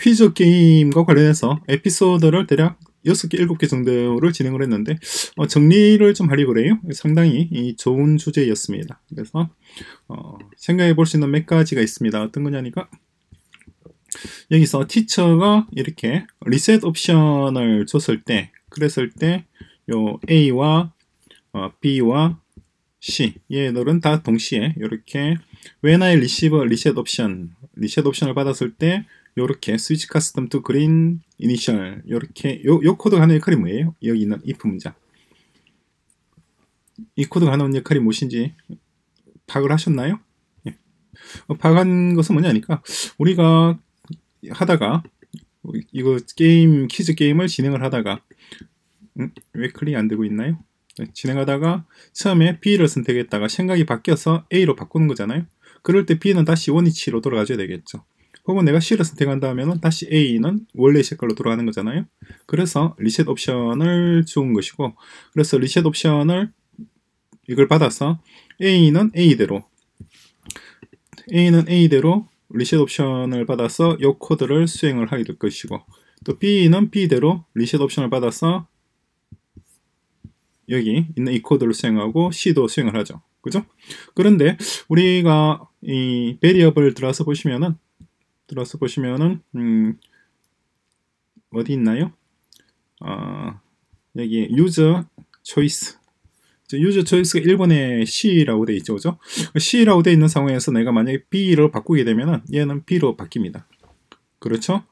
퀴즈 게임과 관련해서 에피소드를 대략 6개, 7개 정도를 진행을 했는데 어, 정리를 좀 하려고 그래요. 상당히 좋은 주제였습니다. 그래서 어, 생각해 볼 수 있는 몇 가지가 있습니다. 어떤 거냐니까 여기서 티처가 이렇게 리셋 옵션을 줬을 때 그랬을 때 요 A와 어, B와 C 얘들은 다 동시에 이렇게 when I receive reset option reset option을 받았을 때 요렇게 switch costume to green initial 요렇게 요, 요 코드가 하는 역할이 뭐예요? 여기 있는 if 문장 이 코드가 하는 역할이 무엇인지 파악을 하셨나요? 예. 어, 파악한 것은 뭐냐니까 우리가 하다가 이거 게임 퀴즈 게임을 진행을 하다가 음, 왜 클릭 안 되고 있나요? 네, 진행하다가 처음에 B를 선택했다가 생각이 바뀌어서 A로 바꾸는 거잖아요. 그럴 때 B는 다시 원위치로 돌아가줘야 되겠죠. 혹은 내가 C를 선택한다면 다시 A는 원래 색깔로 돌아가는 거잖아요. 그래서 리셋 옵션을 준 것이고 그래서 리셋 옵션을 이걸 받아서 A는 A대로 A는 A대로 리셋 옵션을 받아서 이 코드를 수행을 하게 될 것이고 또 B는 B대로 reset option을 받아서 여기 있는 이 코드를 수행하고 C도 수행을 하죠. 그죠? 그런데 우리가 이 variable 들어서 보시면은 들어서 보시면은 음 어디 있나요? 어, 여기 user choice user choice가 1번에 C라고 되어 있죠. 그죠? C라고 되어 있는 상황에서 내가 만약에 B로 바꾸게 되면은 얘는 B로 바뀝니다. 그렇죠?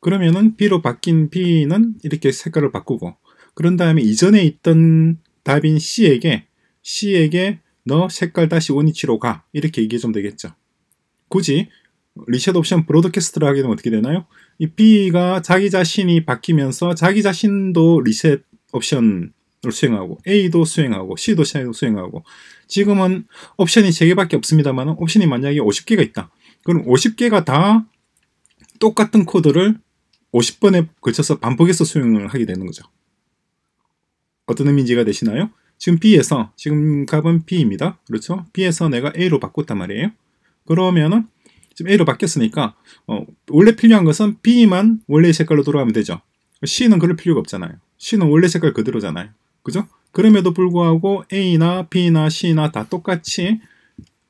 그러면은 B로 바뀐 B는 이렇게 색깔을 바꾸고 그런 다음에 이전에 있던 답인 C에게 C에게 너 색깔 다시 원위치로 가 이렇게 얘기해 주면 되겠죠. 굳이 리셋 옵션 브로드캐스트를 하게 되면 어떻게 되나요? 이 B가 자기 자신이 바뀌면서 자기 자신도 리셋 옵션을 수행하고 A도 수행하고 C도 수행하고 지금은 옵션이 3개밖에 없습니다만 옵션이 만약에 50개가 있다. 그럼 50개가 다 똑같은 코드를 50번에 걸쳐서 반복해서 수행을 하게 되는 거죠. 어떤 의미인지 가 되시나요? 지금 B에서 지금 값은 B입니다. 그렇죠? B에서 내가 A로 바꿨단 말이에요. 그러면은 지금 A로 바뀌었으니까 어, 원래 필요한 것은 B만 원래의 색깔로 돌아가면 되죠. C는 그럴 필요가 없잖아요. C는 원래 색깔 그대로잖아요. 그죠? 그럼에도 불구하고 A나 B나 C나 다 똑같이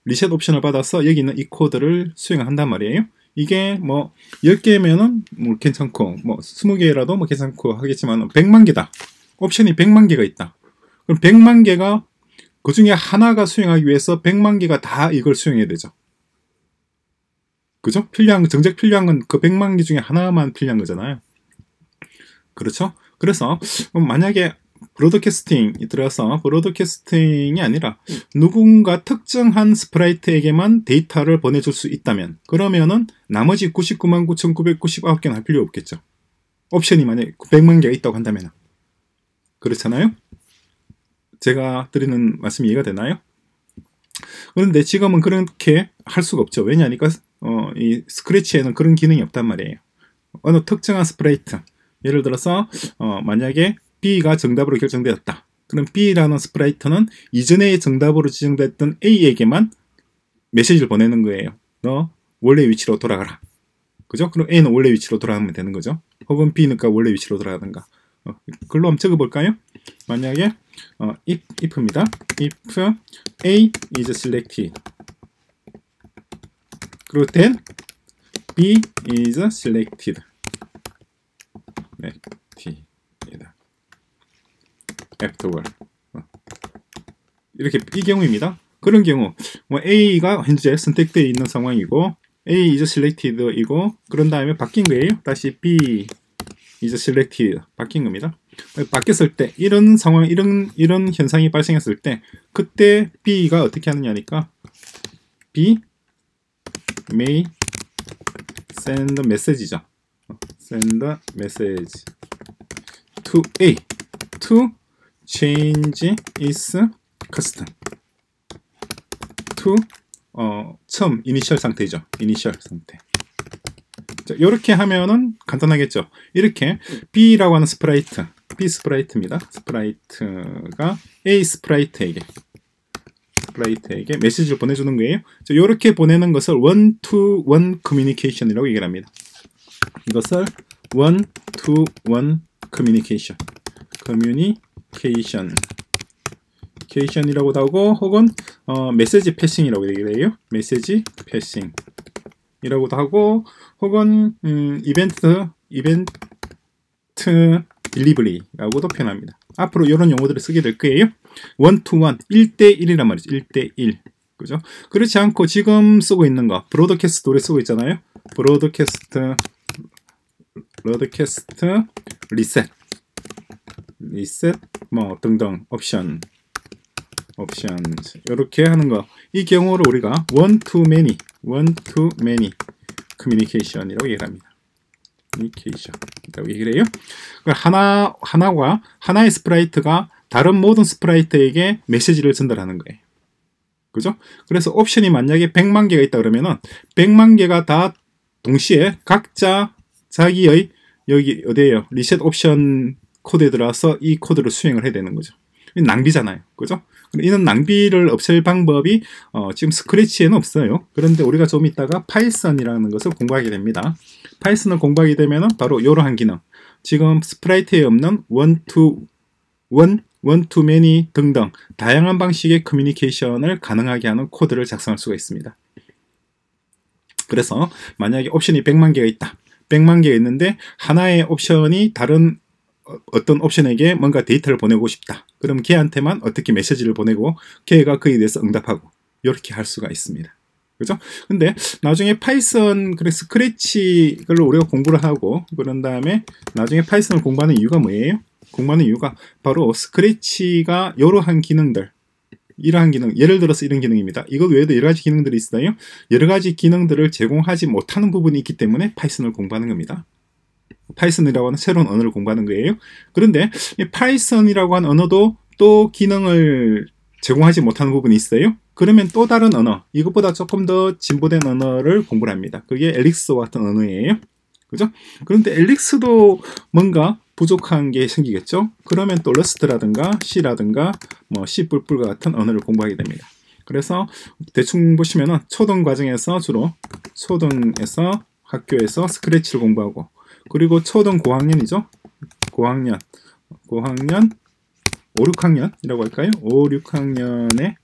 리셋 옵션을 받아서 여기 있는 이 코드를 수행한단 말이에요. 이게 뭐 10개면은 뭐 괜찮고 뭐 20개라도 뭐 괜찮고 하겠지만 100만 개다. 옵션이 100만 개가 있다. 그럼 100만 개가 그 중에 하나가 수행하기 위해서 100만 개가 다 이걸 수행해야 되죠. 그죠? 필요한, 정작 필요한 건 그 100만 개 중에 하나만 필요한 거잖아요. 그렇죠? 그래서 만약에 브로드캐스팅이 들어서 브로드캐스팅이 아니라 누군가 특정한 sprite에게만 데이터를 보내줄 수 있다면 그러면은 나머지 99만 9,999개는 할 필요 없겠죠. 옵션이 만약에 100만 개가 있다고 한다면 그렇잖아요? 제가 드리는 말씀이 이해가 되나요? 그런데 지금은 그렇게 할 수가 없죠. 왜냐하니까 어, 이 스크래치에는 그런 기능이 없단 말이에요. 어느 특정한 sprite 예를 들어서 어, 만약에 B가 정답으로 결정되었다. 그럼 B라는 sprite는 이전에 정답으로 지정됐던 A에게만 메시지를 보내는 거예요. 너 원래 위치로 돌아가라. 그죠? 그럼 A는 원래 위치로 돌아가면 되는 거죠. 혹은 B니까 원래 위치로 돌아가든가. 어, 글로 한번 적어볼까요? 만약에 어, if, if입니다. if A is selected 그리고 then B is selected 네, T입니다. afterward 어. 이렇게 이 경우입니다. 그런 경우 뭐 A가 현재 선택되어 있는 상황이고 A is selected이고 그런 다음에 바뀐 거예요. 다시 B is selected 바뀐 겁니다. 바뀌었을 때 이런 상황 이런 이런 현상이 발생했을 때 그때 B가 어떻게 하느냐니까 B may send message죠. send message to A to change its costume to 어, 처음 이니셜 상태죠. 이니셜 상태. 자, 이렇게 하면은 간단하겠죠. 이렇게 B라고 하는 스프라이트, B 스프라이트입니다. 스프라이트가 A 스프라이트에게 스프라이트에게 메시지를 보내주는 거예요. 자, 이렇게 보내는 것을 one communication이라고 얘기를 합니다. 이것을 one communication communication communication이라고도 하고 혹은 어, 메시지 패싱이라고 얘기를 해요. 메시지 패싱 이라고도 하고 혹은 음, 이벤트 이벤트 딜리버리라고도 표현합니다. 앞으로 이런 용어들을 쓰게 될 거예요. one to one 1대1이란 말이죠. 1대1 그죠? 그렇지 않고 지금 쓰고 있는 거 broadcast 노래 쓰고 있잖아요. broadcast broadcast reset reset 뭐 등등 option option 이렇게 하는 거 이 경우를 우리가 one to many one to many communication이라고 얘기합니다. Communication이라고 얘기를 해요. 하나 하나가 하나의 sprite가 다른 모든 sprite에게 메시지를 전달하는 거예요. 그죠? 그래서 옵션이 만약에 100만 개가 있다 그러면은 100만 개가 다 동시에 각자 자기의 여기 어디에요? reset option 코드에 들어와서 이 코드를 수행을 해야 되는 거죠. 낭비잖아요. 그죠? 이런 낭비를 없앨 방법이 어, 지금 Scratch에는 없어요. 그런데 우리가 좀 이따가 Python이라는 것을 공부하게 됩니다. Python을 공부하게 되면 바로 이러한 기능. 지금 sprite에 없는 one to one, one to many 등등 다양한 방식의 커뮤니케이션을 가능하게 하는 코드를 작성할 수가 있습니다. 그래서 만약에 옵션이 100만 개가 있다. 100만 개가 있는데 하나의 옵션이 다른 어떤 옵션에게 뭔가 데이터를 보내고 싶다. 그럼 걔한테만 어떻게 메시지를 보내고 걔가 그에 대해서 응답하고 이렇게 할 수가 있습니다. 그죠? 근데 나중에 Python 그래 Scratch를 우리가 공부를 하고 그런 다음에 나중에 Python을 공부하는 이유가 뭐예요? 공부하는 이유가 바로 Scratch가 이러한 기능들 이러한 기능, 예를 들어서 이런 기능입니다. 이것 외에도 여러 가지 기능들이 있어요. 여러 가지 기능들을 제공하지 못하는 부분이 있기 때문에 Python을 공부하는 겁니다. Python이라고 하는 새로운 언어를 공부하는 거예요. 그런데 Python이라고 하는 언어도 또 기능을 제공하지 못하는 부분이 있어요. 그러면 또 다른 언어, 이것보다 조금 더 진보된 언어를 공부를 합니다. 그게 엘릭스와 같은 언어예요. 그죠? 그런데 엘릭스도 뭔가 부족한 게 생기겠죠? 그러면 또 러스트라든가 C라든가 뭐 C++ 같은 언어를 공부하게 됩니다. 그래서 대충 보시면은 초등 과정에서 주로 초등에서 학교에서 스크래치를 공부하고 그리고 초등 고학년이죠. 고학년, 고학년, 5, 6학년이라고 할까요? 5, 6학년에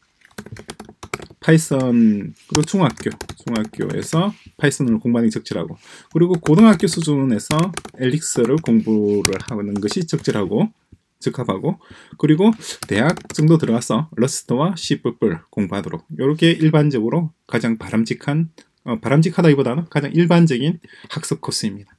Python, 그리고 중학교, 중학교에서 Python을 공부하는 게 적절하고, 그리고 고등학교 수준에서 Elixir를 공부를 하는 것이 적절하고, 적합하고, 그리고 대학 정도 들어가서 Rust와 C++ 공부하도록, 이렇게 일반적으로 가장 바람직한, 어, 바람직하다기보다는 가장 일반적인 학습 코스입니다.